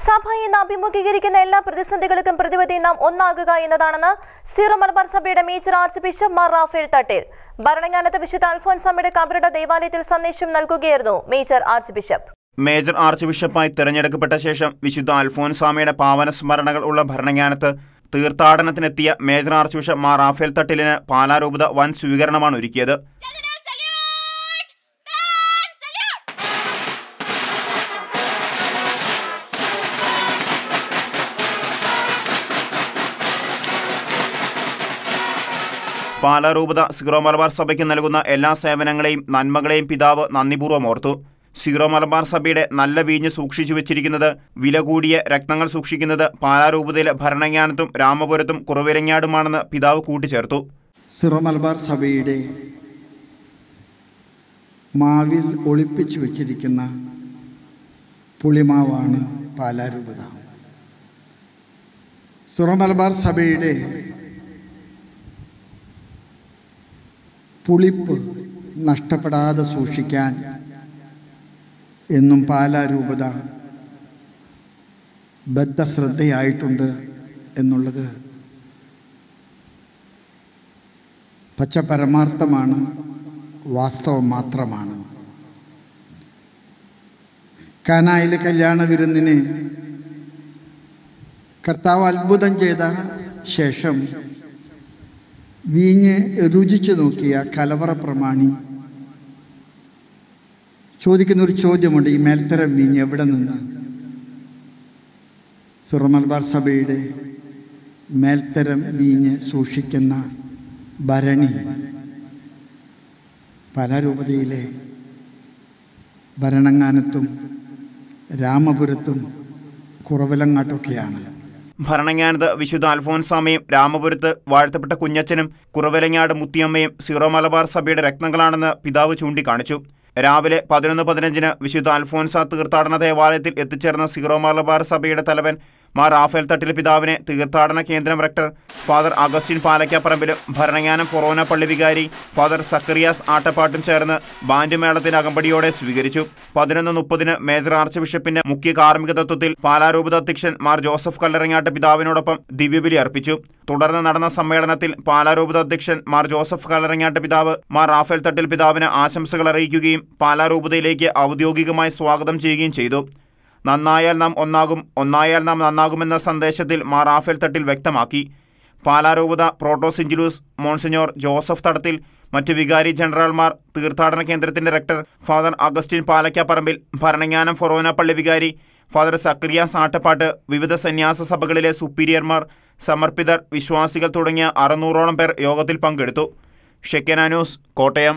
സഭ ഇന്ന് അഭിമുഖീകരിക്കുന്ന എല്ലാ പ്രതിസന്ധികൾക്കും പ്രതിവിധി നാം ഒന്നാകുക എന്നതാണെന്ന് സിറോ മലബാർ സഭയുടെ major archbishop Mar Raphael Thattil. ഭരണങ്ങാനത്ത് വിശുദ്ധ അൽഫോൻസമ്മയുടെ കബറുടെ ദേവാലയത്തിൽ സന്ദേശം നൽകുകയായിരുന്നു മേജർ ആർച്ച് ബിഷപ്പ്. മേജർ ആർച്ച് ബിഷപ്പായി തിരഞ്ഞെടുക്കപ്പെട്ട ശേഷം വിശുദ്ധ അൽഫോൻസാമയുടെ പാവന സ്മരണകൾ ഉള്ള ഭരണങ്ങാനത്ത് തീർത്ഥാടനത്തിനെത്തിയ major archbishop Mar Rafale തട്ടിലിന് പാലാരൂപത വൻ സ്വീകരണമാണ് ഒരുക്കിയത്. പാലാരൂപത സിഗ്രോ മലബാർ സഭയ്ക്ക് നൽകുന്ന എല്ലാ സേവനങ്ങളെയും നന്മകളെയും പിതാവ് നന്ദിപൂർവം ഓർത്തു. സിഗ്രോ മലബാർ സഭയുടെ നല്ല വീഞ്ഞ് സൂക്ഷിച്ചു വെച്ചിരിക്കുന്നത് വില കൂടിയ രത്നങ്ങൾ സൂക്ഷിക്കുന്നത് പാലാരൂപതയിലെ ഭരണങ്ങാനത്തും രാമപുരത്തും കുറവിരങ്ങാടുമാണെന്ന് പിതാവ് കൂട്ടിച്ചേർത്തു. സിറോ മലബാർ സഭയുടെ മാവിൽ ഒളിപ്പിച്ചു വച്ചിരിക്കുന്ന പുളിമാവാണ് പാലാരൂപത. സിറോ മലബാർ സഭയുടെ പുളിപ്പ് നഷ്ടപ്പെടാതെ സൂക്ഷിക്കാൻ എന്നും പാലാരൂപത ബദ്ധശ്രദ്ധയായിട്ടുണ്ട് എന്നുള്ളത് പച്ച പരമാർത്ഥമാണ് വാസ്തവം മാത്രമാണ്. കാനായിലെ കല്യാണ വിരുന്നിന് കർത്താവ് അത്ഭുതം ചെയ്ത ശേഷം വീഞ്ഞ് രുചിച്ചു നോക്കിയ കലവറ പ്രമാണി ചോദിക്കുന്ന ഒരു ചോദ്യമുണ്ട് ഈ മേൽത്തരം വീഞ്ഞ് എവിടെ നിന്ന്? സുറമൽബാർ സഭയുടെ മേൽത്തരം വീഞ്ഞ് സൂക്ഷിക്കുന്ന ഭരണി പല രൂപതയിലെ ഭരണങ്ങാനത്തും രാമപുരത്തും കുറവലങ്ങാട്ടൊക്കെയാണ്. ഭരണങ്ങാനത്ത് വിശുദ്ധ അൽഫോൻസാമയും രാമപുരത്ത് വാഴ്ത്തപ്പെട്ട കുഞ്ഞച്ചനും കുറവലങ്ങാട് മുത്തിയമ്മയും സീറോ മലബാർ സഭയുടെ രത്നങ്ങളാണെന്ന് പിതാവ് ചൂണ്ടിക്കാണിച്ചു. രാവിലെ പതിനൊന്ന് പതിനഞ്ചിന് വിശുദ്ധ അൽഫോൻസ തീർത്ഥാടന ദേവാലയത്തിൽ എത്തിച്ചേർന്ന സീറോ മലബാർ സഭയുടെ തലവൻ മാർ റാഫേൽ തട്ടിൽ പിതാവിനെ തീർത്ഥാടന കേന്ദ്രം റക്ടർ. ഫാദർ അഗസ്റ്റിൻ പാലക്കാപ്പറമ്പിലും ഭരണങ്ങാനം ഫൊറോന പള്ളി വികാരി ഫാദർ സക്കറിയാസ് ആട്ടപ്പാട്ടും ചേർന്ന് ബാൻഡ് മേളത്തിന് അകമ്പടിയോടെ സ്വീകരിച്ചു. പതിനൊന്ന് മുപ്പതിന് മേജർ ആർച്ച് ബിഷപ്പിന്റെ മുഖ്യ കാർമ്മിക തത്വത്തിൽ പാലാരൂപത അധ്യക്ഷൻ മാർ ജോസഫ് കല്ലറങ്ങാട്ട് പിതാവിനോടൊപ്പം ദിവ്യബലി അർപ്പിച്ചു. തുടർന്ന് നടന്ന സമ്മേളനത്തിൽ പാലാരൂപത അധ്യക്ഷൻ മാർ ജോസഫ് കല്ലറങ്ങാട്ട് പിതാവ് മാർ റാഫേൽ തട്ടിൽ പിതാവിന് ആശംസകൾ അറിയിക്കുകയും പാലാരൂപതയിലേക്ക് ഔദ്യോഗികമായി സ്വാഗതം ചെയ്യുകയും ചെയ്തു. നന്നായാൽ നാം ഒന്നാകും ഒന്നായാൽ നാം നന്നാകുമെന്ന സന്ദേശത്തിൽ മാർ റാഫേൽ തട്ടിൽ വ്യക്തമാക്കി. പാലാരൂപത പ്രോട്ടോസിഞ്ചുലൂസ് മോൺസിഞ്ഞോർ ജോസഫ് തടത്തിൽ മറ്റ് വികാരി ജനറൽമാർ തീർത്ഥാടന കേന്ദ്രത്തിന്റെ റക്ടർ ഫാദർ അഗസ്റ്റിൻ പാലക്കാപ്പറമ്പിൽ ഭരണജ്ഞാനം ഫൊറോന പള്ളി വികാരി ഫാദർ സക്രിയ സാട്ടപ്പാട്ട് വിവിധ സന്യാസ സഭകളിലെ സുപ്പീരിയർമാർ സമർപ്പിതർ വിശ്വാസികൾ തുടങ്ങിയ അറുന്നൂറോളം പേർ യോഗത്തിൽ പങ്കെടുത്തു. Shekinah news Kottayam.